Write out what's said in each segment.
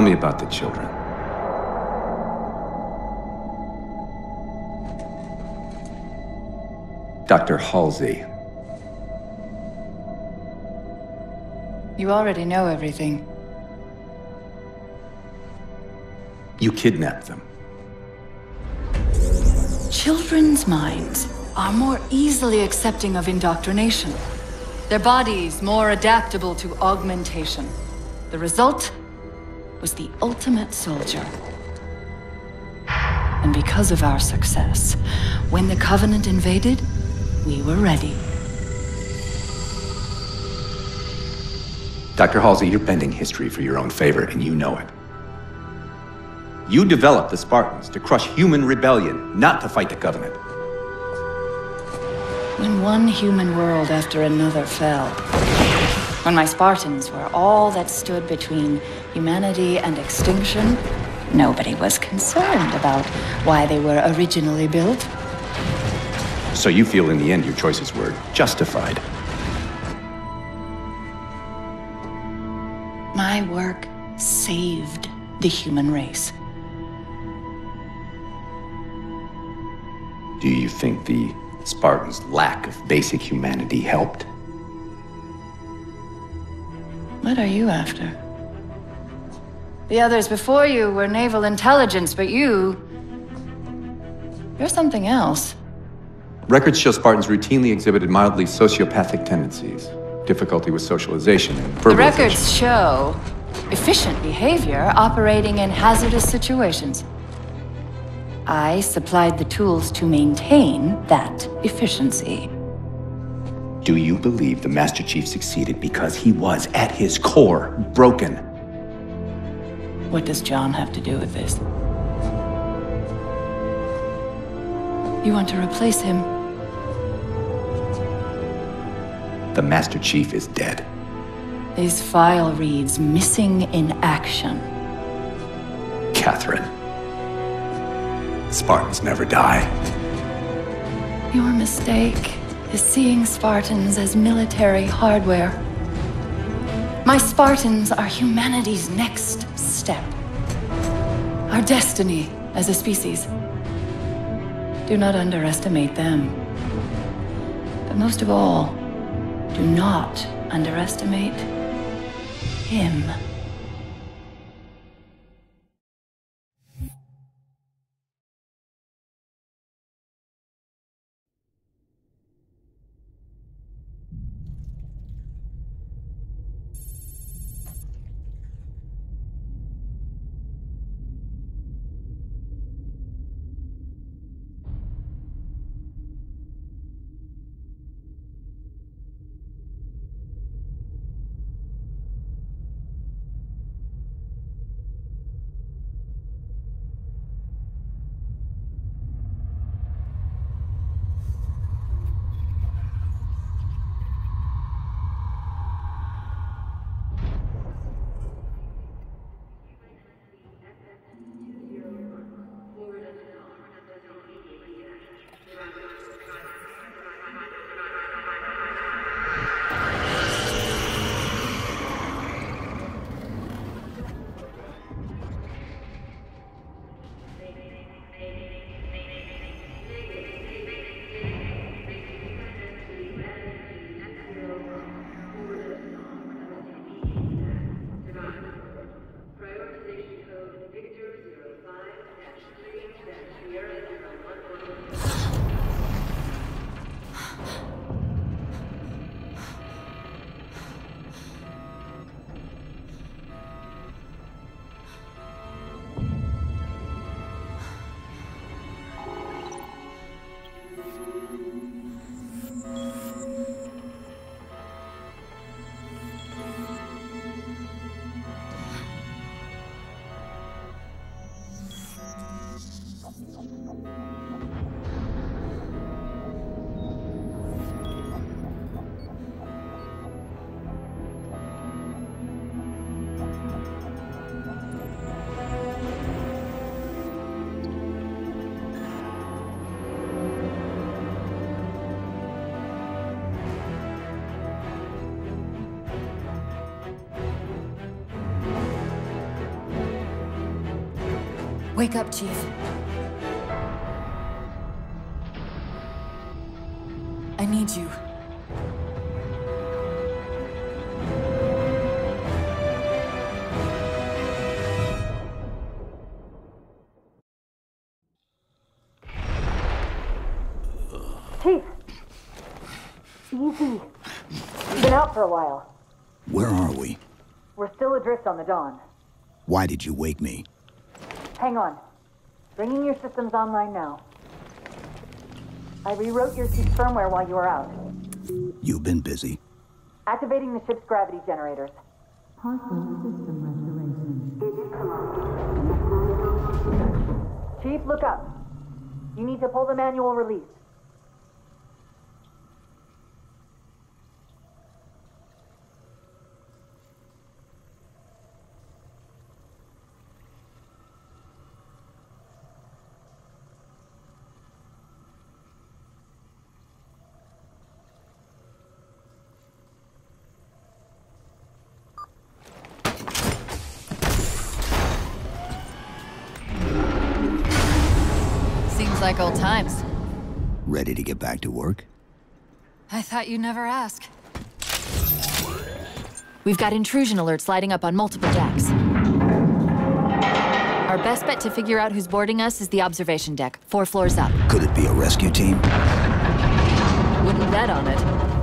Tell me about the children. Dr. Halsey. You already know everything. You kidnapped them. Children's minds are more easily accepting of indoctrination. Their bodies more adaptable to augmentation. The result was the ultimate soldier. And because of our success, when the Covenant invaded, we were ready. Dr. Halsey, you're bending history for your own favor, and you know it. You developed the Spartans to crush human rebellion, not to fight the Covenant. When one human world after another fell, when my Spartans were all that stood between humanity and extinction, nobody was concerned about why they were originally built. So you feel in the end your choices were justified? My work saved the human race. Do you think the Spartans' lack of basic humanity helped? What are you after? The others before you were naval intelligence, but you... You're something else. Records show Spartans routinely exhibited mildly sociopathic tendencies, difficulty with socialization, and The records show efficient behavior operating in hazardous situations. I supplied the tools to maintain that efficiency. Do you believe the Master Chief succeeded because he was, at his core, broken? What does John have to do with this? You want to replace him? The Master Chief is dead. His file reads missing in action. Catherine. Spartans never die. Your mistake is seeing Spartans as military hardware. My Spartans are humanity's next step. Our destiny as a species. Do not underestimate them. But most of all, do not underestimate him. Wake up, Chief. I need you. Chief! Easy. You've been out for a while. Where are we? We're still adrift on the Dawn. Why did you wake me? Hang on. Bringing your systems online now. I rewrote your ship's firmware while you were out. You've been busy. Activating the ship's gravity generators. Chief, look up. You need to pull the manual release. Ready to get back to work? I thought you'd never ask. We've got intrusion alerts lighting up on multiple decks. Our best bet to figure out who's boarding us is the observation deck, four floors up. Could it be a rescue team? Wouldn't bet on it.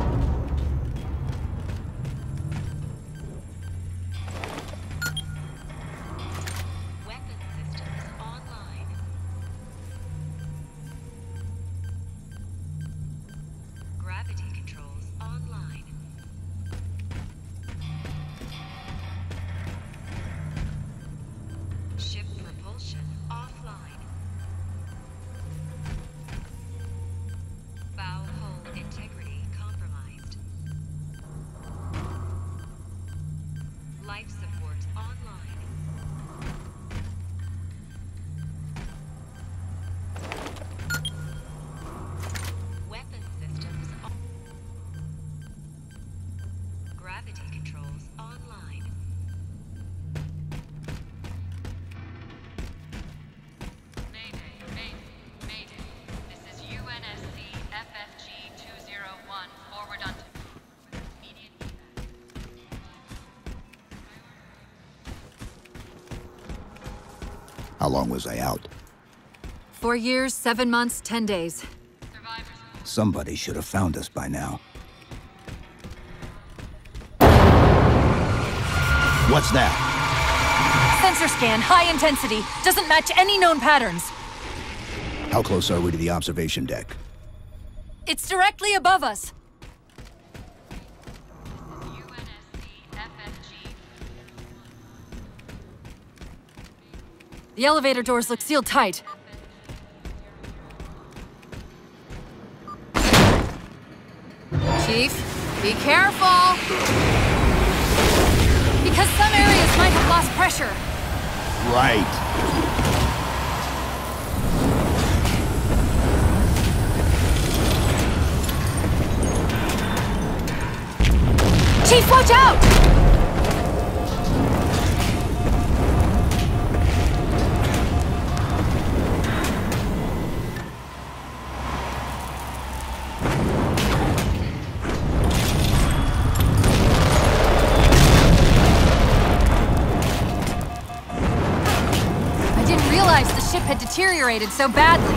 Online. Mayday, Mayday, Mayday. This is UNSC FFG 201. Forward Unto immediate evac. How long was I out? Four years, seven months, ten days. Survivors. Somebody should have found us by now. What's that? Sensor scan, high intensity. Doesn't match any known patterns. How close are we to the observation deck? It's directly above us. The elevator doors look sealed tight. Chief, be careful! Because some areas might have lost pressure. Right. Chief, watch out! I didn't the ship had deteriorated so badly.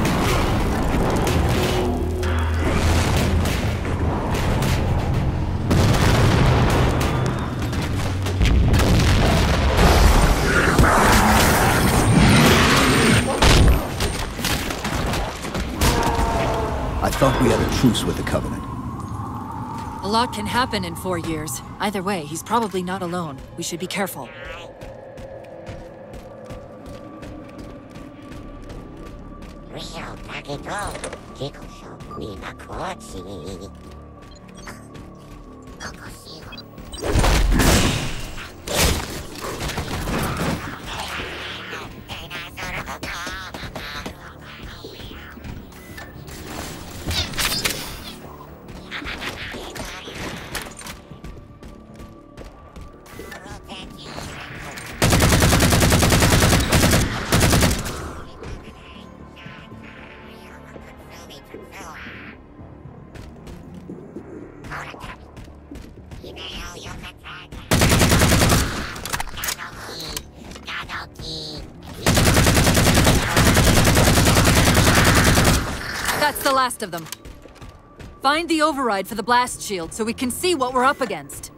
I thought we had a truce with the Covenant. A lot can happen in four years. Either way, he's probably not alone. We should be careful. Rio Pagito, Kikoso, Minakochi. Kokosio. Last of them. Find the override for the blast shield so we can see what we're up against.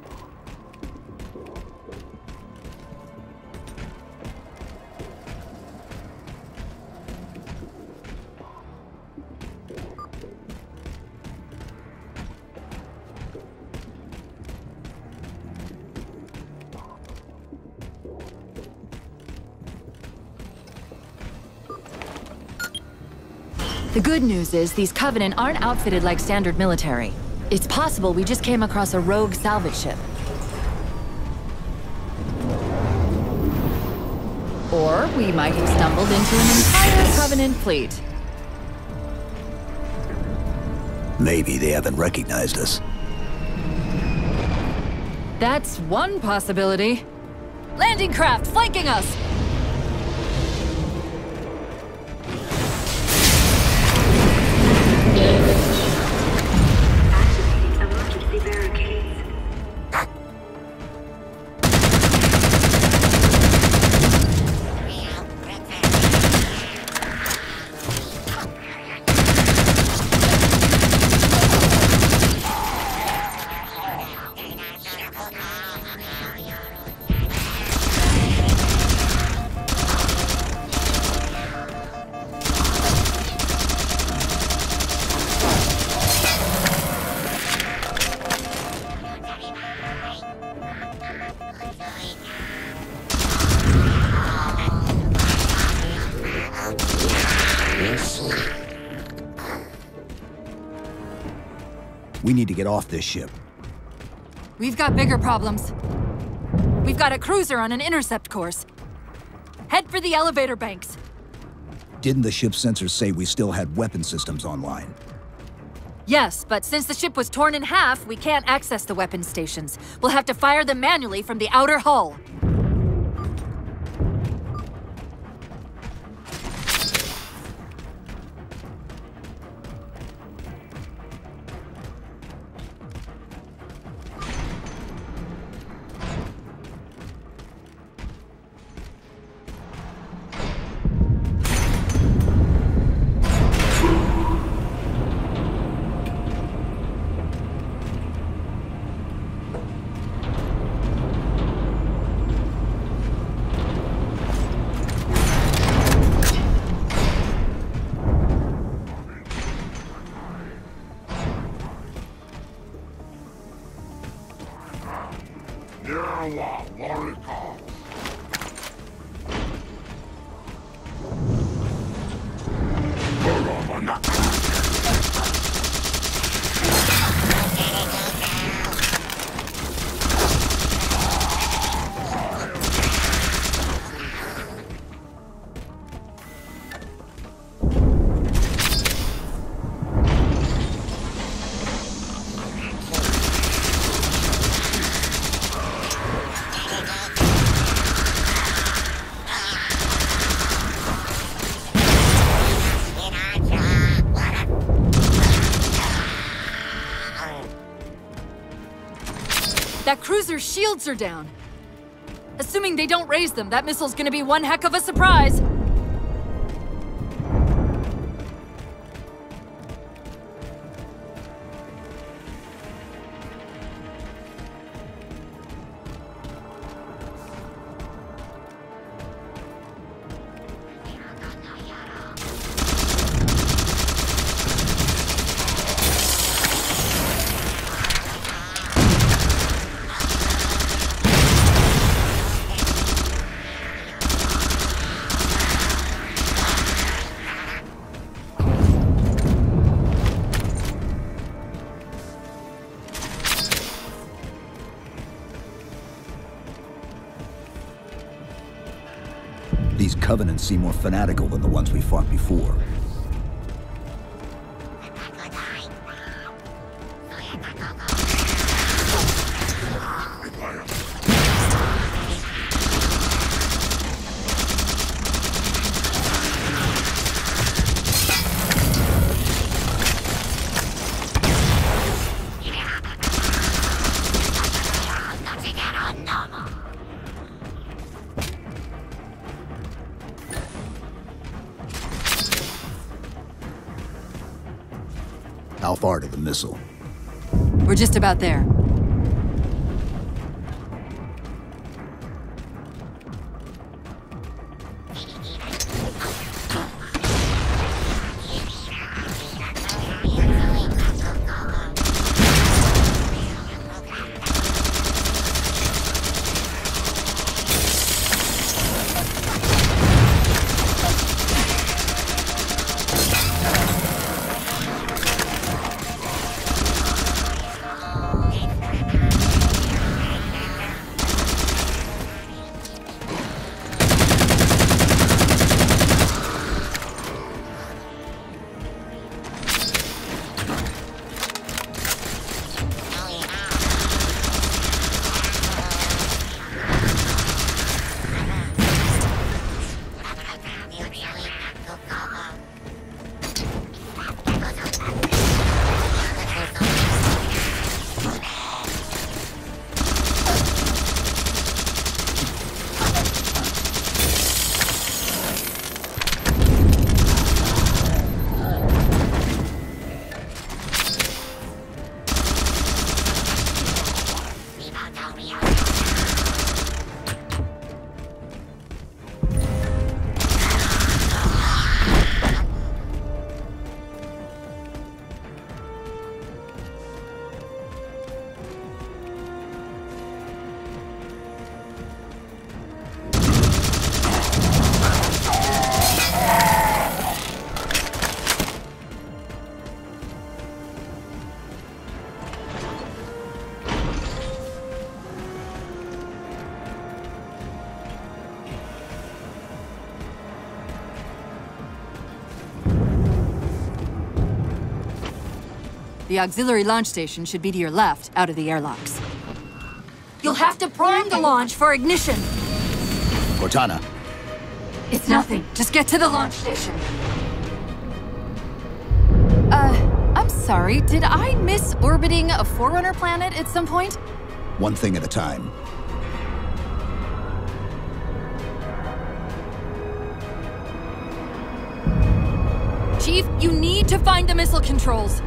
The good news is these Covenant aren't outfitted like standard military. It's possible we just came across a rogue salvage ship. Or we might have stumbled into an entire Covenant fleet. Maybe they haven't recognized us. That's one possibility. Landing craft flanking us! Get off this ship. We've got bigger problems. We've got a cruiser on an intercept course. Head for the elevator banks. Didn't the ship's sensors say we still had weapon systems online? Yes, but since the ship was torn in half, we can't access the weapon stations. We'll have to fire them manually from the outer hull. That cruiser's shields are down. Assuming they don't raise them, that missile's gonna be one heck of a surprise. These Covenants seem more fanatical than the ones we fought before. We're just about there. The auxiliary launch station should be to your left, out of the airlocks. You'll have to prime the launch for ignition. Cortana, It's nothing. Just get to the launch station. Uh, I'm sorry. Did I miss orbiting a Forerunner planet at some point? one thing at a time. Chief, you need to find the missile controls.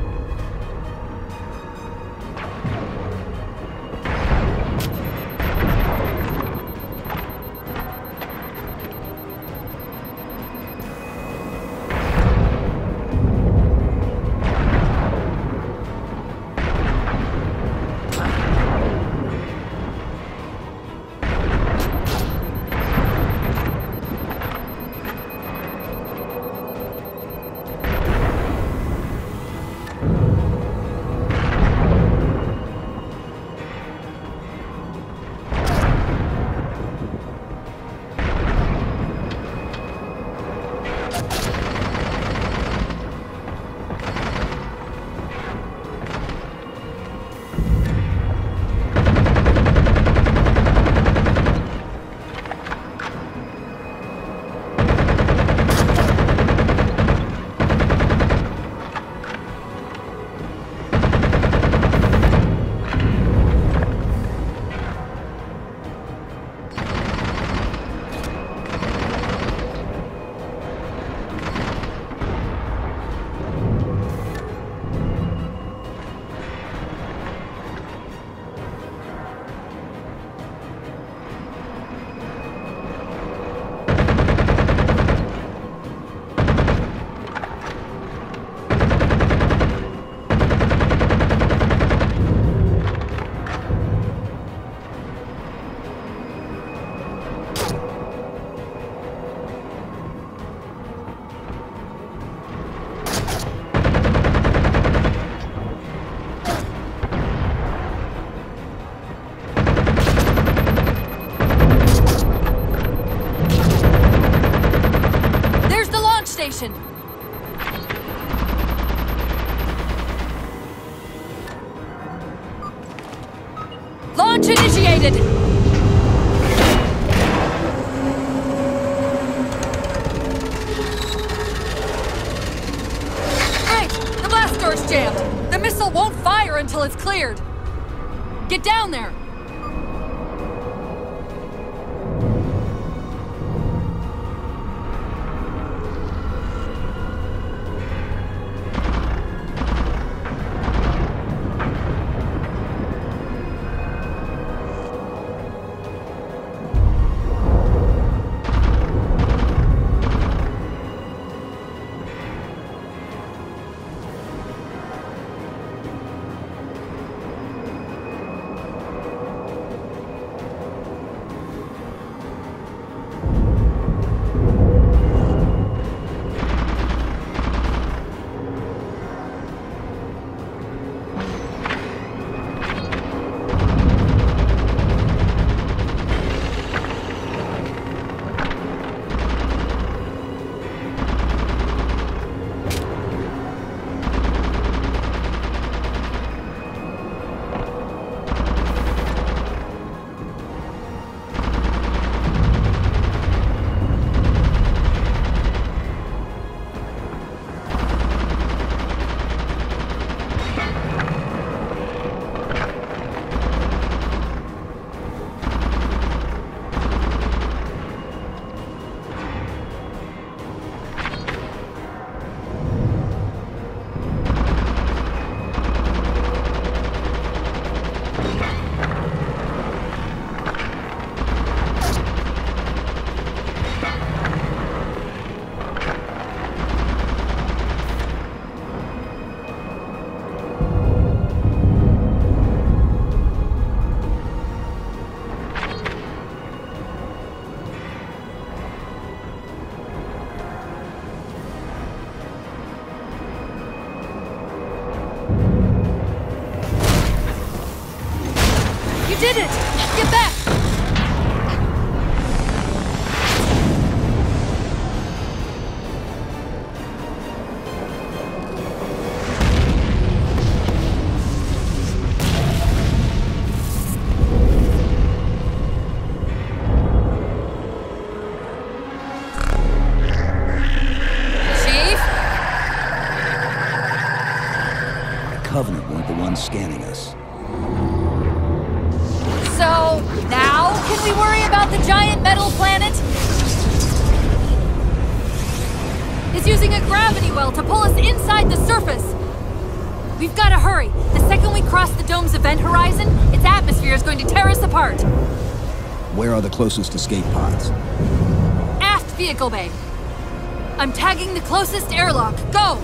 Covenant weren't the ones scanning us. So, now can we worry about the giant metal planet? It's using a gravity well to pull us inside the surface. We've got to hurry. The second we cross the dome's event horizon, its atmosphere is going to tear us apart. Where are the closest escape pods? Aft vehicle bay. I'm tagging the closest airlock. Go!